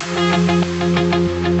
Música